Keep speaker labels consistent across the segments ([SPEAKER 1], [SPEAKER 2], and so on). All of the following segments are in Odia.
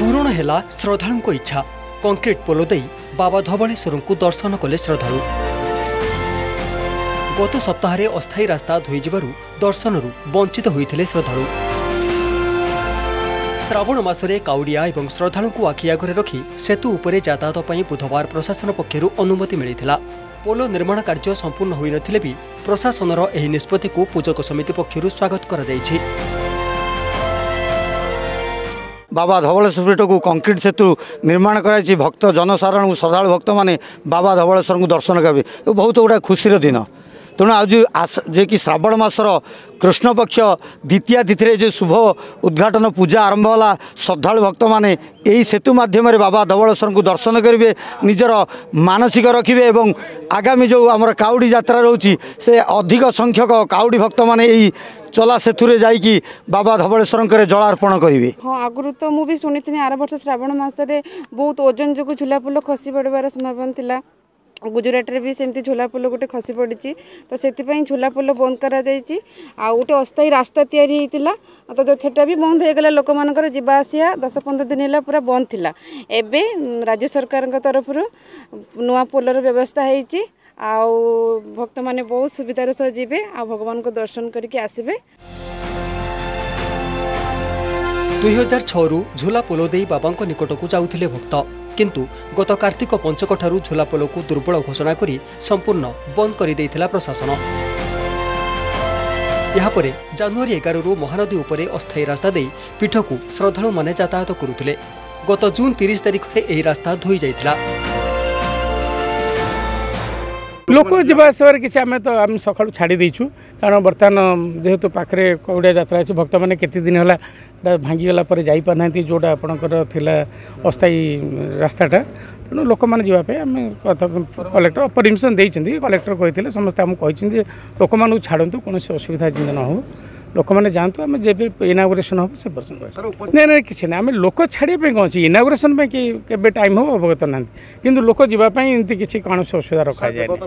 [SPEAKER 1] ହେଲା ଶ୍ରଦ୍ଧାଳୁଙ୍କ ଇଚ୍ଛା। କଂକ୍ରିଟ୍ ପୋଲ ଦେଇ ବାବା ଧବଳେଶ୍ୱରଙ୍କୁ ଦର୍ଶନ କଲେ ଶ୍ରଦ୍ଧାଳୁ। ଗତ ସପ୍ତାହରେ ଅସ୍ଥାୟୀ ରାସ୍ତା ଧୋଇଯିବାରୁ ଦର୍ଶନରୁ ବଞ୍ଚିତ ହୋଇଥିଲେ ଶ୍ରଦ୍ଧାଳୁ। ଶ୍ରାବଣ ମାସରେ କାଉଡ଼ିଆ ଏବଂ ଶ୍ରଦ୍ଧାଳୁଙ୍କୁ ଆଖି ଆଗରେ ରଖି ସେତୁ ଉପରେ ଯାତାୟାତ ପାଇଁ ବୁଧବାର ପ୍ରଶାସନ ପକ୍ଷରୁ ଅନୁମତି ମିଳିଥିଲା। ପୋଲ ନିର୍ମାଣ କାର୍ଯ୍ୟ ସମ୍ପୂର୍ଣ୍ଣ ହୋଇନଥିଲେ ବି ପ୍ରଶାସନର ଏହି ନିଷ୍ପତ୍ତିକୁ ପୂଜକ ସମିତି ପକ୍ଷରୁ ସ୍ୱାଗତ କରାଯାଇଛି।
[SPEAKER 2] বাবা ধবলেশ্বরপীঠকু কংক্রিট সেতু নির্মাণ করা ভক্ত জনসাধারণ শ্রদ্ধাড়ু ভক্ত মানে বাবা ধবলেশ্বর দর্শন করবে বহুত গোটা খুশির দিন ତେଣୁ ଆଉ ଯେଉଁ ଆସ ଯିଏକି ଶ୍ରାବଣ ମାସର କୃଷ୍ଣପକ୍ଷ ଦ୍ୱିତୀୟା ତିଥିରେ ଯେଉଁ ଶୁଭ ଉଦ୍ଘାଟନ ପୂଜା ଆରମ୍ଭ ହେଲା ଶ୍ରଦ୍ଧାଳୁ ଭକ୍ତମାନେ ଏହି ସେତୁ ମାଧ୍ୟମରେ ବାବା ଧବଳେଶ୍ୱରଙ୍କୁ ଦର୍ଶନ କରିବେ ନିଜର ମାନସିକ ରଖିବେ ଏବଂ ଆଗାମୀ ଯେଉଁ ଆମର କାଉଡ଼ି ଯାତ୍ରା ରହୁଛି ସେ ଅଧିକ ସଂଖ୍ୟକ କାଉଡ଼ି ଭକ୍ତମାନେ ଏହି ଚଲା ସେତୁରେ ଯାଇକି ବାବା ଧବଳେଶ୍ୱରଙ୍କର ଜଳାର୍ପଣ କରିବେ।
[SPEAKER 3] ହଁ ଆଗରୁ ତ ମୁଁ ବି ଶୁଣିଥିଲି ଆର ବର୍ଷ ଶ୍ରାବଣ ମାସରେ ବହୁତ ଓଜନ ଯୋଗୁଁ ଝୁଲା ପୋଲ ଖସି ପଡ଼ିବାର ସମ୍ଭାବନା ଥିଲା। ଗୁଜୁରାଟରେ ବି ସେମିତି ଝୁଲା ପୋଲ ଗୋଟେ ଖସି ପଡ଼ିଛି। ତ ସେଥିପାଇଁ ଝୁଲା ପୋଲ ବନ୍ଦ କରାଯାଇଛି। ଆଉ ଗୋଟେ ଅସ୍ଥାୟୀ ରାସ୍ତା ତିଆରି ହେଇଥିଲା। ତ ସେଟା ବି ବନ୍ଦ ହେଇଗଲା ଲୋକମାନଙ୍କର ଯିବା ଆସିବା। ଦଶ ପନ୍ଦର ଦିନ ହେଲା ପୁରା ବନ୍ଦ ଥିଲା। ଏବେ ଉଁ, ରାଜ୍ୟ ସରକାରଙ୍କ ତରଫରୁ ନୂଆ ପୋଲର ବ୍ୟବସ୍ଥା ହେଇଛି। ଆଉ ଭକ୍ତମାନେ ବହୁତ ସୁବିଧାର ସହ ଯିବେ। ଆଉ ଭଗବାନଙ୍କୁ ଦର୍ଶନ କରିକି ଆସିବେ।
[SPEAKER 1] ଦୁଇ ହଜାର ଛଅରୁ ଝୁଲା ପୋଲ ଦେଇ ବାବାଙ୍କ ନିକଟକୁ ଯାଉଥିଲେ ଭକ୍ତ। କିନ୍ତୁ ଗତ କାର୍ତ୍ତିକ ପଞ୍ଚକଠାରୁ ଝୁଲା ପୋଲକୁ ଦୁର୍ବଳ ଘୋଷଣା କରି ସମ୍ପୂର୍ଣ୍ଣ ବନ୍ଦ କରିଦେଇଥିଲା ପ୍ରଶାସନ। ଏହାପରେ ଜାନୁଆରୀ ଏଗାରରୁ ମହାନଦୀ ଉପରେ ଅସ୍ଥାୟୀ ରାସ୍ତା ଦେଇ ପୀଠକୁ ଶ୍ରଦ୍ଧାଳୁମାନେ ଯାତାୟାତ କରୁଥିଲେ। ଗତ ଜୁନ୍ ତିରିଶ ତାରିଖରେ ଏହି ରାସ୍ତା ଧୋଇଯାଇଥିଲା।
[SPEAKER 4] ଲୋକ ଯିବା। ଆସିବାରେ କିଛି ଆମେ ତ ଆମେ ସକାଳୁ ଛାଡ଼ି ଦେଇଛୁ। କାରଣ ବର୍ତ୍ତମାନ ଯେହେତୁ ପାଖରେ କଉଡ଼ିଆ ଯାତ୍ରା ଅଛି ଭକ୍ତମାନେ କେତେ ଦିନ ହେଲା ଏଇଟା ଭାଙ୍ଗିଗଲା ପରେ ଯାଇପାରୁନାହାନ୍ତି ଯେଉଁଟା ଆପଣଙ୍କର ଥିଲା ଅସ୍ଥାୟୀ ରାସ୍ତାଟା। ତେଣୁ ଲୋକମାନେ ଯିବା ପାଇଁ ଆମେ କଥା କଲେକ୍ଟର ପରମିସନ୍ ଦେଇଛନ୍ତି। କଲେକ୍ଟର କହିଥିଲେ ସମସ୍ତେ ଆମକୁ କହିଛନ୍ତି ଯେ ଲୋକମାନଙ୍କୁ ଛାଡ଼ନ୍ତୁ କୌଣସି ଅସୁବିଧା ଯେମିତି ନ ହେଉ। ଲୋକମାନେ ଯାଆନ୍ତୁ ଆମେ ଯେବେ ଇନାଗୁରେସନ୍ ହେବ ସେ ପର୍ଯ୍ୟନ୍ତ ନାଇଁ ନାଇଁ କିଛି ନାହିଁ। ଆମେ ଲୋକ ଛାଡ଼ିବା ପାଇଁ କ'ଣ ଅଛି? ଇନାଗୁରେସନ୍ ପାଇଁ କି କେବେ ଟାଇମ୍ ହେବ? ଅବଗତ ନାହାନ୍ତି। କିନ୍ତୁ ଲୋକ ଯିବା ପାଇଁ ଏମିତି କିଛି କୌଣସି ଅସୁବିଧା ରଖାଯାଏନି।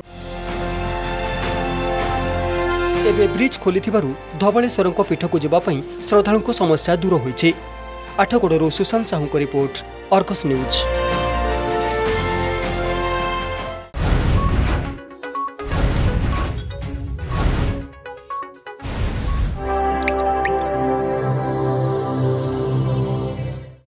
[SPEAKER 1] ଏବେ ବ୍ରିଜ୍ ଖୋଲିଥିବାରୁ ଧବଳେଶ୍ୱରଙ୍କ ପୀଠକୁ ଯିବା ପାଇଁ ଶ୍ରଦ୍ଧାଳୁଙ୍କ ସମସ୍ୟା ଦୂର ହୋଇଛି। ଆଠଗଡ଼ରୁ ସୁଶାନ୍ତ ସାହୁଙ୍କ ରିପୋର୍ଟ ଅର୍ଗସ୍ ନ୍ୟୁଜ୍।